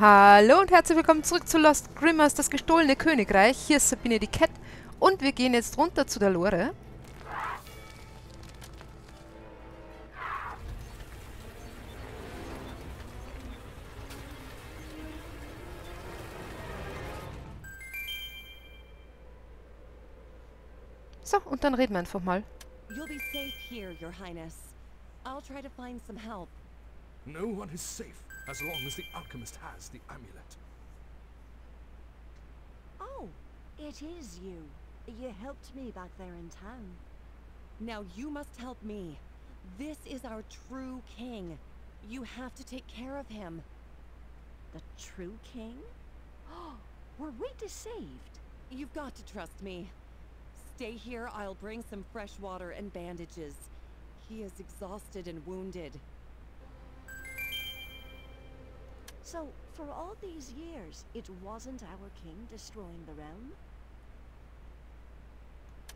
Hallo und herzlich willkommen zurück zu Lost Grimmers, das gestohlene Königreich. Hier ist Sabine die Cat und wir gehen jetzt runter zu der Lore. So, und dann reden wir einfach mal. You'll be safe here, Your Highness. I'll try to find some help. No one is safe as long as the alchemist has the amulet. Oh, it is you. You helped me back there in town. Now you must help me. This is our true king. You have to take care of him. The true king? Oh, were we deceived? You've got to trust me. Stay here, I'll bring some fresh water and bandages. He is exhausted and wounded. So, for all these years, it wasn't our king destroying the realm?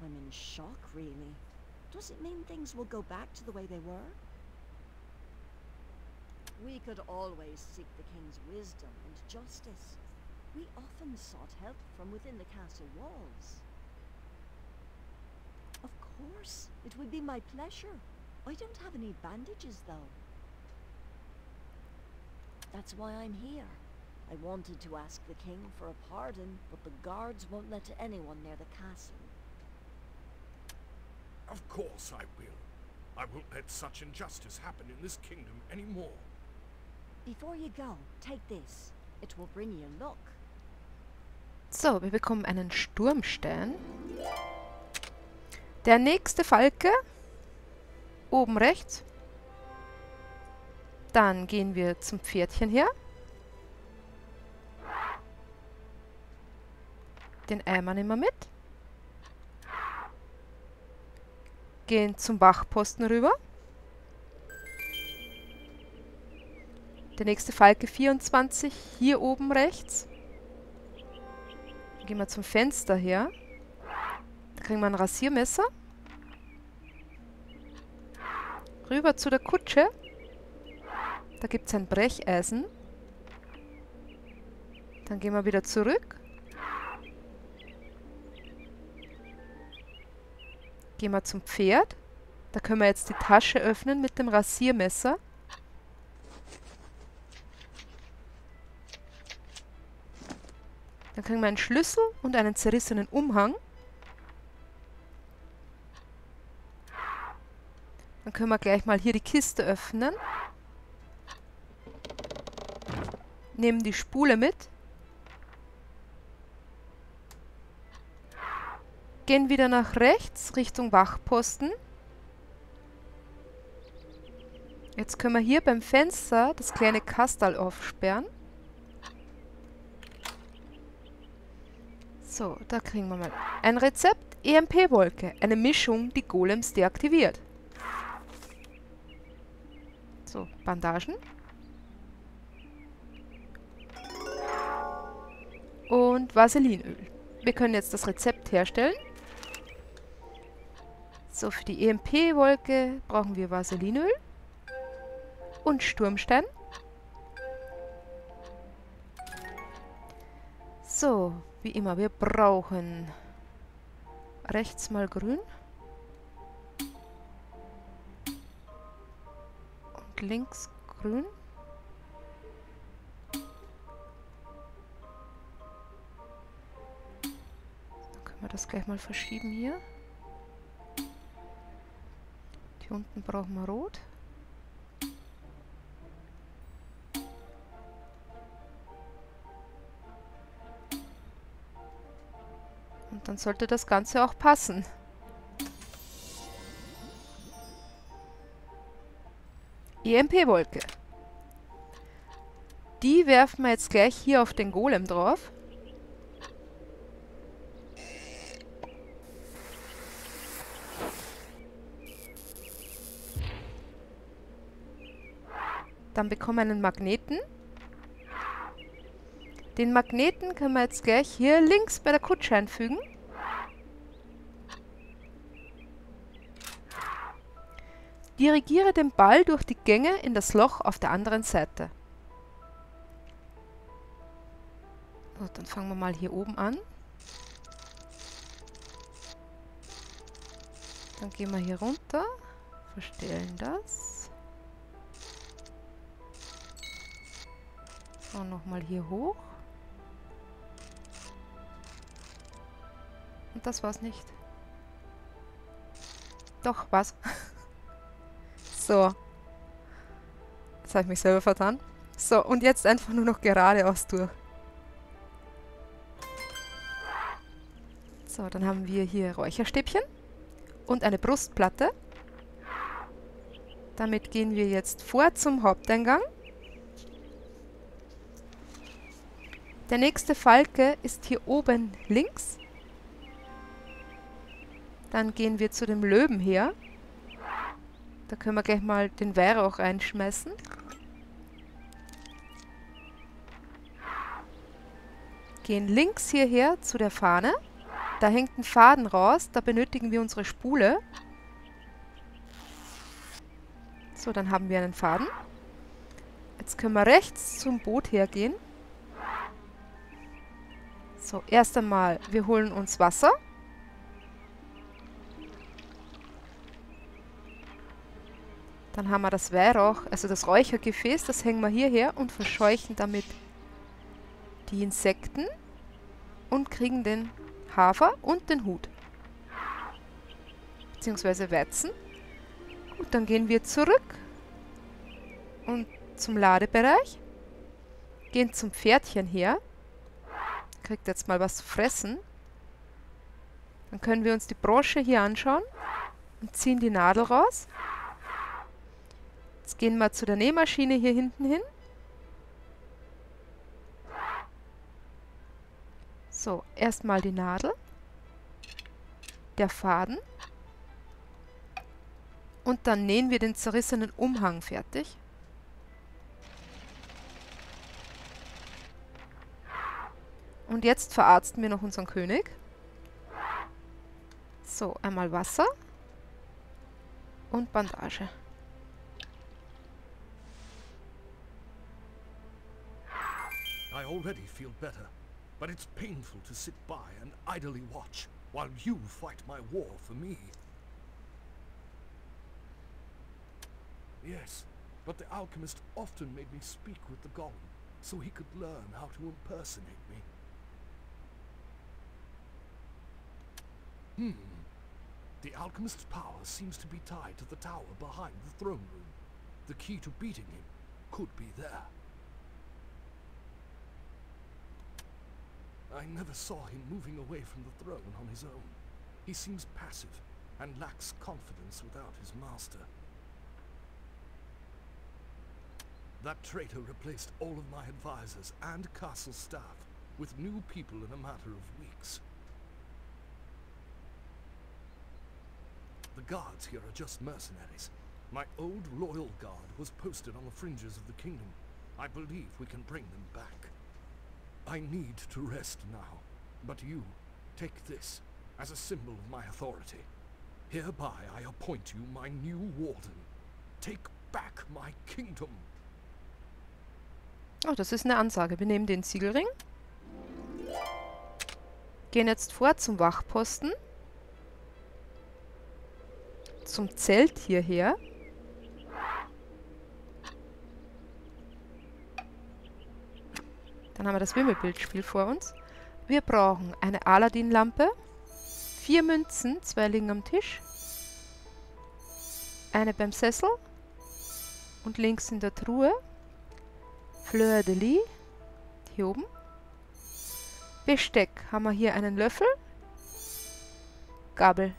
I'm in shock, really. Does it mean things will go back to the way they were? We could always seek the king's wisdom and justice. We often sought help from within the castle walls. Of course, it would be my pleasure. I don't have any bandages, though. That's why I'm here. I wanted to ask the king for a pardon, but the guards won't let anyone near the castle. Of course I will. I won't let such injustice happen in this kingdom anymore. Before you go, take this. It will bring you luck. So, wir bekommen einen Sturmstern. Der nächste Falke. Oben rechts. Dann gehen wir zum Pferdchen her. Den Eimer nehmen wir mit. Gehen zum Wachposten rüber. Der nächste Falke 24, hier oben rechts. Gehen wir zum Fenster her. Da kriegen wir ein Rasiermesser. Rüber zu der Kutsche. Da gibt es ein Brecheisen. Dann gehen wir wieder zurück. Gehen wir zum Pferd. Da können wir jetzt die Tasche öffnen mit dem Rasiermesser. Dann kriegen wir einen Schlüssel und einen zerrissenen Umhang. Dann können wir gleich mal hier die Kiste öffnen. Nehmen die Spule mit. Gehen wieder nach rechts, Richtung Wachposten. Jetzt können wir hier beim Fenster das kleine Kastal aufsperren. So, da kriegen wir mal ein Rezept. EMP-Wolke, eine Mischung, die Golems deaktiviert. So, Bandagen. Und Vaselinöl. Wir können jetzt das Rezept herstellen. So, für die EMP-Wolke brauchen wir Vaselinöl und Sturmstein. So, wie immer, wir brauchen rechts mal grün und links grün. Wir das gleich mal verschieben hier. Hier unten brauchen wir rot. Und dann sollte das Ganze auch passen. EMP-Wolke. Die werfen wir jetzt gleich hier auf den Golem drauf. Dann bekommen wir einen Magneten. Den Magneten können wir jetzt gleich hier links bei der Kutsche einfügen. Dirigiere den Ball durch die Gänge in das Loch auf der anderen Seite. So, dann fangen wir mal hier oben an. Dann gehen wir hier runter, verstellen das. So, nochmal hier hoch. Und das war's nicht. Doch, was? so. Jetzt habe ich mich selber vertan. So, und jetzt einfach nur noch geradeaus durch. So, dann haben wir hier Räucherstäbchen und eine Brustplatte. Damit gehen wir jetzt vor zum Haupteingang. Der nächste Falke ist hier oben links. Dann gehen wir zu dem Löwen her. Da können wir gleich mal den Weihrauch reinschmeißen. Gehen links hierher zu der Fahne. Da hängt ein Faden raus. Da benötigen wir unsere Spule. So, dann haben wir einen Faden. Jetzt können wir rechts zum Boot hergehen. So, erst einmal, wir holen uns Wasser. Dann haben wir das Weihrauch, also das Räuchergefäß, das hängen wir hierher und verscheuchen damit die Insekten und kriegen den Hafer und den Hut. Beziehungsweise Weizen. Gut, dann gehen wir zurück und zum Ladebereich. Gehen zum Pferdchen her. Kriegt jetzt mal was zu fressen. Dann können wir uns die Brosche hier anschauen und ziehen die Nadel raus. Jetzt gehen wir zu der Nähmaschine hier hinten hin. So, erstmal die Nadel, der Faden und dann nähen wir den zerrissenen Umhang fertig. Und jetzt verarzten wir noch unseren König. So, einmal Wasser und Bandage. I already feel better, but it's painful to sit by and idly watch while you fight my war for me. Yes, but the alchemist often made me speak with the golem, so he could learn how to impersonate me. Hmm. The alchemist's power seems to be tied to the tower behind the throne room. The key to beating him could be there. I never saw him moving away from the throne on his own. He seems passive and lacks confidence without his master. That traitor replaced all of my advisors and castle staff with new people in a matter of weeks. The guards here are just mercenaries. My old loyal guard was posted on the fringes of the kingdom. I believe we can bring them back. I need to rest now, but you, take this as a symbol of my authority. Hereby I appoint you my new warden. Take back my kingdom. Oh, das ist eine Ansage. Wir nehmen den Siegelring. Gehen jetzt vor zum Wachposten. Zum Zelt hierher. Dann haben wir das Wimmelbildspiel vor uns. Wir brauchen eine Aladdin-Lampe, vier Münzen, zwei liegen am Tisch, eine beim Sessel und links in der Truhe, Fleur de Lis, hier oben. Besteck haben wir hier einen Löffel, Gabel,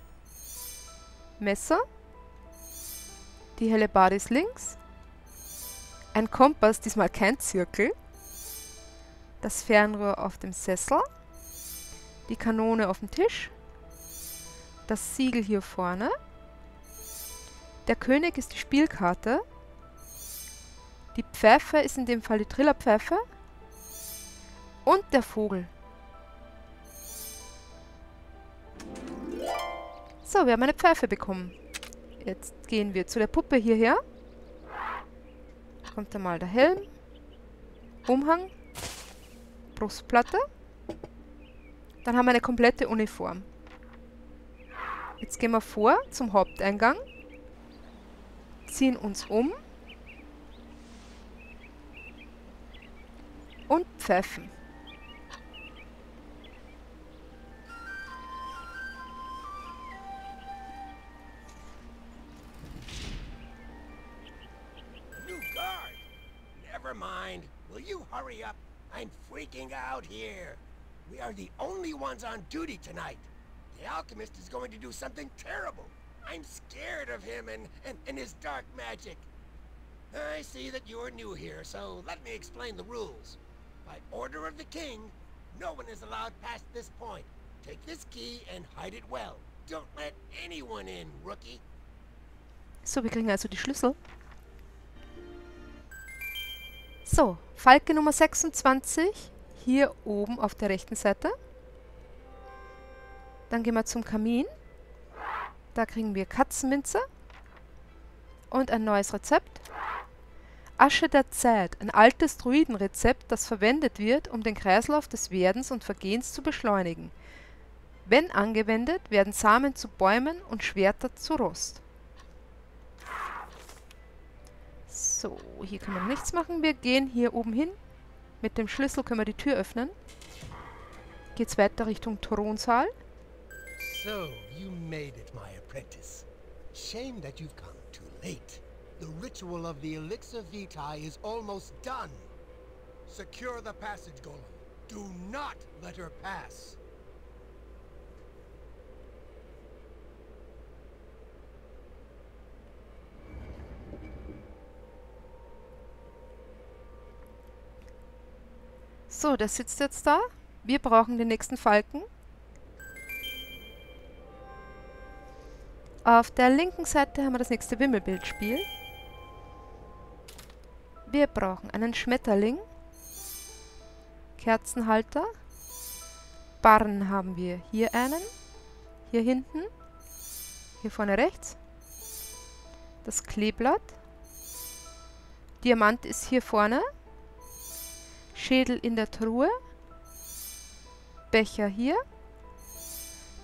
Messer, die Hellebarde ist links, ein Kompass, diesmal kein Zirkel, das Fernrohr auf dem Sessel, die Kanone auf dem Tisch, das Siegel hier vorne, der König ist die Spielkarte, die Pfeife ist in dem Fall die Trillerpfeife und der Vogel. So, wir haben eine Pfeife bekommen. Jetzt gehen wir zu der Puppe hierher. Kommt einmal der Helm, Umhang, Brustplatte. Dann haben wir eine komplette Uniform. Jetzt gehen wir vor zum Haupteingang, ziehen uns um und pfeifen. Out here. We are the only ones on duty tonight. The alchemist is going to do something terrible. I'm scared of him and, and, and his dark magic. I see that you're new here, so let me explain the rules. By order of the king, no one is allowed past this point. Take this key and hide it well. Don't let anyone in, rookie. So, wir kriegen also die Schlüssel. So, Falke Nummer 26, hier oben auf der rechten Seite. Dann gehen wir zum Kamin. Da kriegen wir Katzenminze und ein neues Rezept. Asche der Zeit, ein altes Druidenrezept, das verwendet wird, um den Kreislauf des Werdens und Vergehens zu beschleunigen. Wenn angewendet, werden Samen zu Bäumen und Schwerter zu Rost. So, hier kann man nichts machen. Wir gehen hier oben hin. Mit dem Schlüssel können wir die Tür öffnen. Geht's weiter Richtung Thronsaal. So, you made it, my apprentice. Shame that you've come too late. The ritual of the Elixir Vitae is almost done. Secure the passage, Golem. Do not let her pass. So, der sitzt jetzt da. Wir brauchen den nächsten Falken. Auf der linken Seite haben wir das nächste Wimmelbildspiel. Wir brauchen einen Schmetterling. Kerzenhalter. Barren haben wir hier einen. Hier hinten. Hier vorne rechts. Das Kleeblatt. Diamant ist hier vorne. Schädel in der Truhe. Becher hier.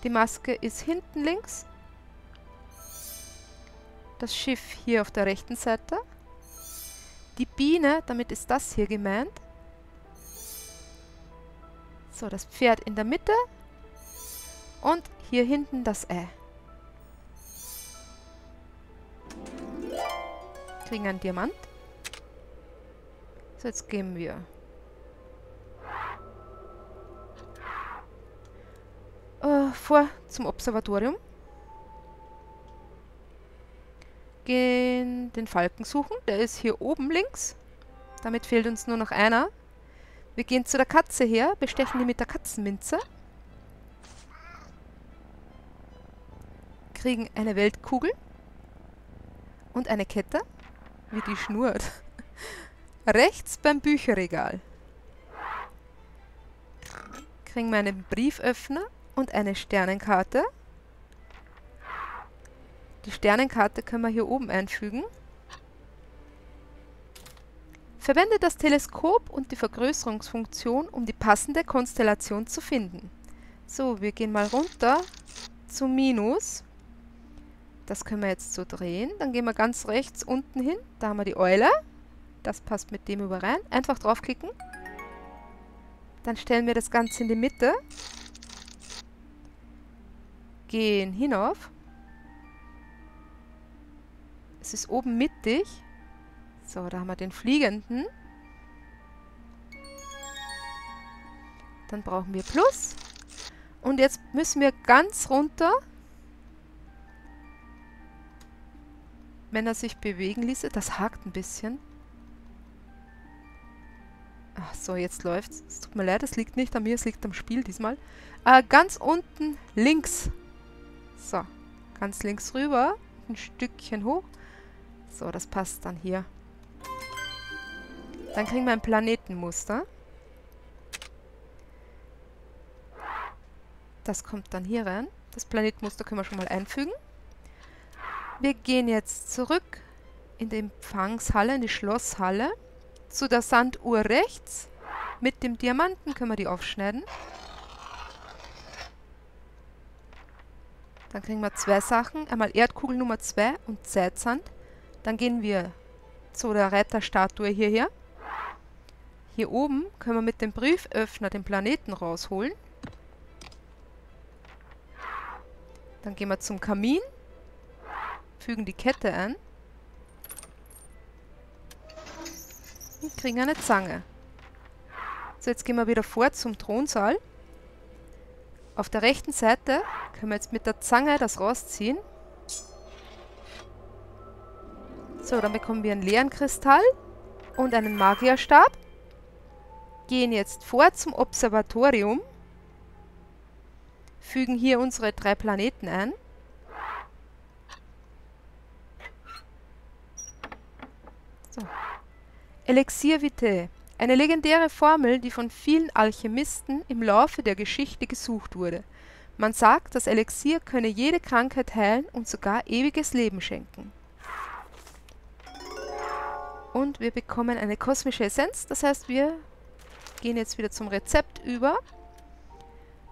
Die Maske ist hinten links. Das Schiff hier auf der rechten Seite. Die Biene, damit ist das hier gemeint. So, das Pferd in der Mitte. Und hier hinten das Ei. Kriegen einen Diamant. So, jetzt gehen wir äh, vor zum Observatorium. Gehen den Falken suchen. Der ist hier oben links. Damit fehlt uns nur noch einer. Wir gehen zu der Katze her, bestechen die mit der Katzenminze. Kriegen eine Weltkugel. Und eine Kette. Wie die schnurrt. Rechts beim Bücherregal. Kriegen wir einen Brieföffner und eine Sternenkarte. Die Sternenkarte können wir hier oben einfügen. Verwende das Teleskop und die Vergrößerungsfunktion, um die passende Konstellation zu finden. So, wir gehen mal runter zu Minus. Das können wir jetzt so drehen. Dann gehen wir ganz rechts unten hin. Da haben wir die Eule. Das passt mit dem überein. Einfach draufklicken. Dann stellen wir das Ganze in die Mitte gehen hinauf. Es ist oben mittig. So, da haben wir den fliegenden. Dann brauchen wir Plus. Und jetzt müssen wir ganz runter. Wenn er sich bewegen ließe. Das hakt ein bisschen. Ach so, jetzt läuft's. Es tut mir leid, es liegt nicht an mir, es liegt am Spiel diesmal. Äh, ganz unten links so, ganz links rüber, ein Stückchen hoch. So, das passt dann hier. Dann kriegen wir ein Planetenmuster. Das kommt dann hier rein. Das Planetenmuster können wir schon mal einfügen. Wir gehen jetzt zurück in die Empfangshalle, in die Schlosshalle, zu der Sanduhr rechts. Mit dem Diamanten können wir die aufschneiden. Dann kriegen wir zwei Sachen. Einmal Erdkugel Nummer 2 und Zeitsand. Dann gehen wir zu der Retterstatue hierher. Hier oben können wir mit dem Brieföffner den Planeten rausholen. Dann gehen wir zum Kamin, fügen die Kette ein und kriegen eine Zange. So, jetzt gehen wir wieder vor zum Thronsaal. Auf der rechten Seite können wir jetzt mit der Zange das rausziehen. So, dann bekommen wir einen leeren Kristall und einen Magierstab. Gehen jetzt vor zum Observatorium. Fügen hier unsere drei Planeten ein. So. Elixier Vitae. Eine legendäre Formel, die von vielen Alchemisten im Laufe der Geschichte gesucht wurde. Man sagt, das Elixier könne jede Krankheit heilen und sogar ewiges Leben schenken. Und wir bekommen eine kosmische Essenz, das heißt, wir gehen jetzt wieder zum Rezept über.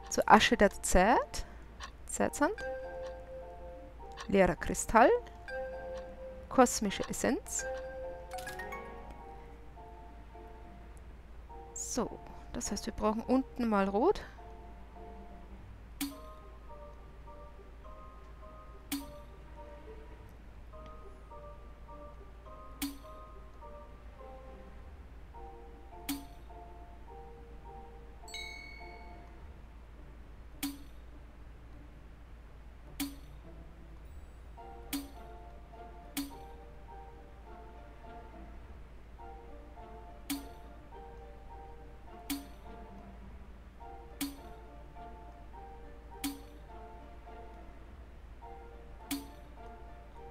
Zur Asche der Zeit. Zeitsand. Leerer Kristall. Kosmische Essenz. So, das heißt, wir brauchen unten mal Rot.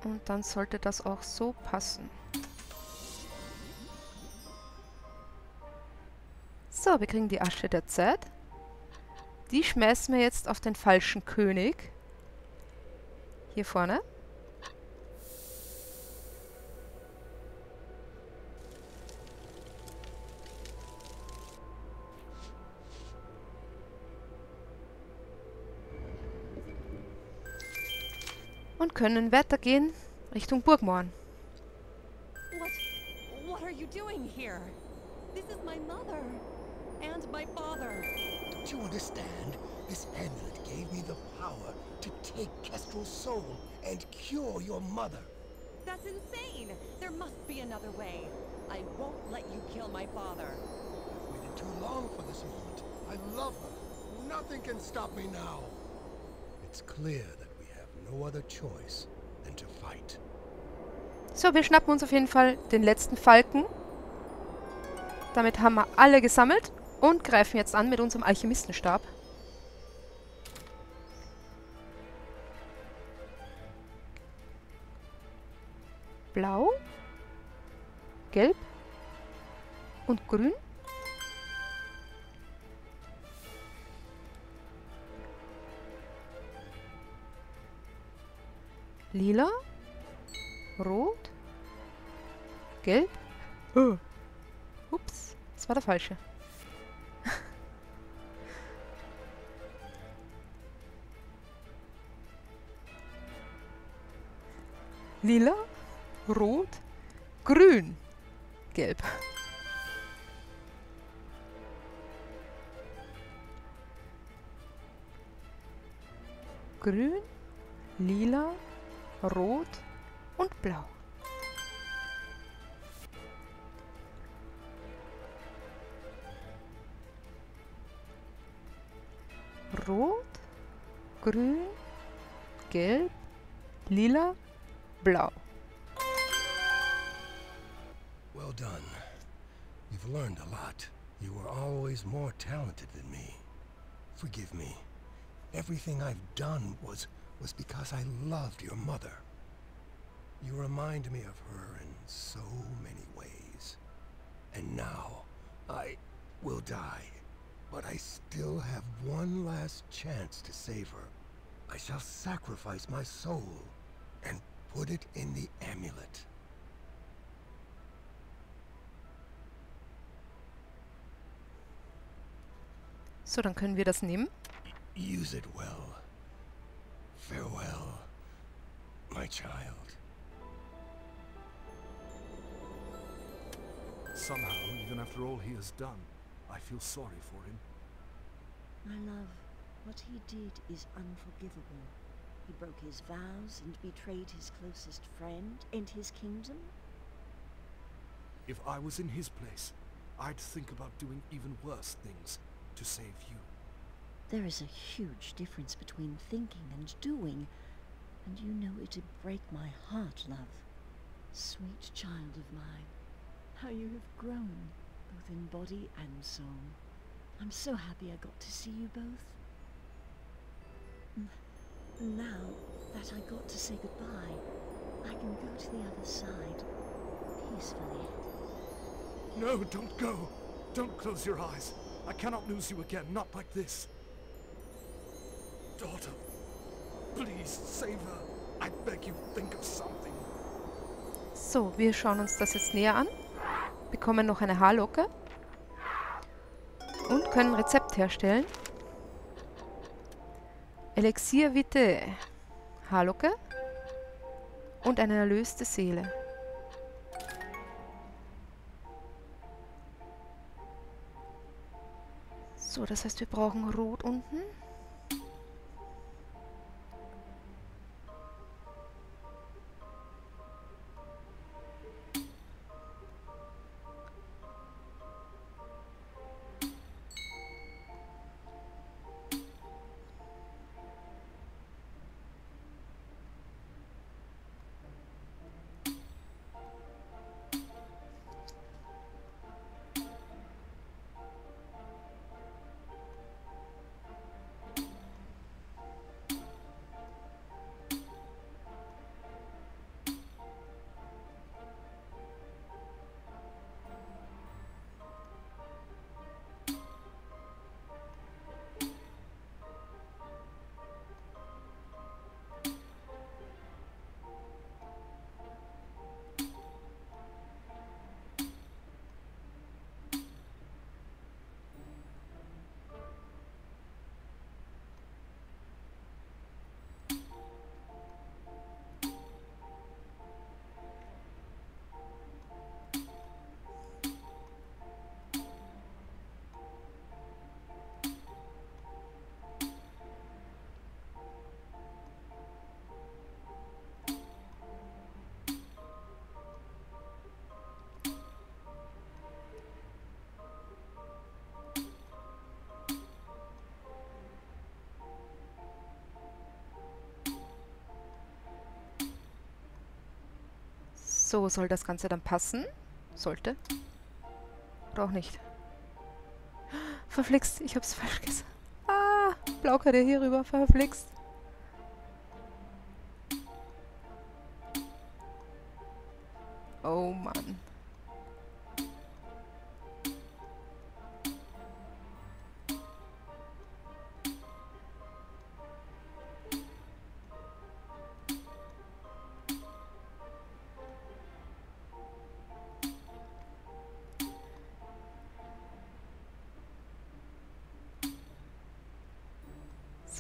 Und dann sollte das auch so passen. So, wir kriegen die Asche der Zeit. Die schmeißen wir jetzt auf den falschen König. Hier vorne. Und können weitergehen Richtung Burgmorn. What? What are you doing here? This is my mother. And my father. Don't you understand? This amulet gave me the power to take Kestrel's soul and cure your mother. That's insane! There must be another way. I won't let you kill my father. I've waited too long for this moment. I love her. Nothing can stop me now. It's clear So, wir schnappen uns auf jeden Fall den letzten Falken. Damit haben wir alle gesammelt und greifen jetzt an mit unserem Alchemistenstab. Blau, Gelb und Grün. Lila, Rot, Gelb. Oh. Ups, das war der falsche. Lila, Rot, Grün, Gelb. Grün, Lila, Rot und Blau. Rot, Grün, Gelb, Lila, Blau. Well done. You've learned a lot. You were always more talented than me. Forgive me. Everything I've done was was because I loved your mother. You remind me of her in so many ways. And now, I will die. But I still have one last chance to save her. I shall sacrifice my soul and put it in the amulet. So, dann können wir das nehmen. Use it well. Farewell, my child. Somehow, even after all he has done, I feel sorry for him. My love, what he did is unforgivable. He broke his vows and betrayed his closest friend and his kingdom. If I was in his place, I'd think about doing even worse things to save you. There is a huge difference between thinking and doing, and you know it'd break my heart, love. Sweet child of mine, how you have grown, both in body and soul. I'm so happy I got to see you both. Now that I got to say goodbye, I can go to the other side, peacefully. No, don't go! Don't close your eyes. I cannot lose you again, not like this. Daughter, please save her. I beg you, think of something. So, wir schauen uns das jetzt näher an. Bekommen noch eine Haarlocke. Und können ein Rezept herstellen. Elixier Vitae. Haarlocke. Und eine erlöste Seele. So, das heißt, wir brauchen Rot unten. So soll das Ganze dann passen. Sollte. Oder auch nicht. Verflixt, ich hab's falsch gesagt. Ah, Blaukarte hier rüber, verflixt. Oh Mann.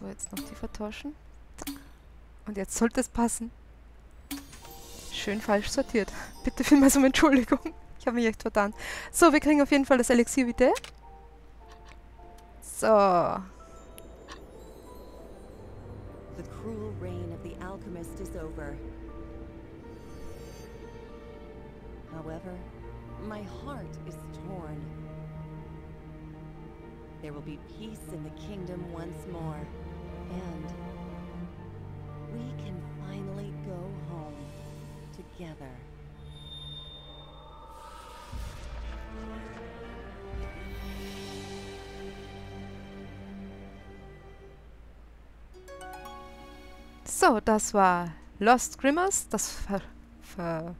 Jetzt noch die vertauschen. Und jetzt sollte es passen. Schön falsch sortiert. Bitte vielmals um Entschuldigung. Ich habe mich echt vertan. So, wir kriegen auf jeden Fall das Elixier wieder. So. The cruel reign of the alchemist is over. However, my heart is torn. There will be peace in the kingdom once more, and we can finally go home together. So, das war Lost Grimmers, das ver, ver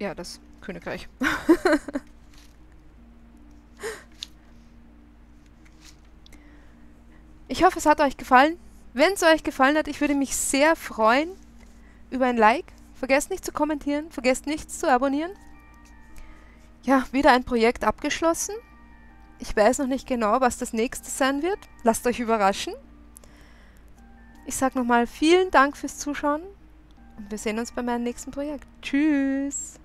Ja, das Königreich. ich hoffe, es hat euch gefallen. Wenn es euch gefallen hat, ich würde mich sehr freuen über ein Like. Vergesst nicht zu kommentieren, vergesst nichts zu abonnieren. Ja, wieder ein Projekt abgeschlossen. Ich weiß noch nicht genau, was das nächste sein wird. Lasst euch überraschen. Ich sage nochmal vielen Dank fürs Zuschauen und wir sehen uns bei meinem nächsten Projekt. Tschüss!